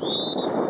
Thank you.